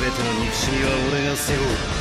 全ての憎しみは俺が背負う。